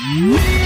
Yeah.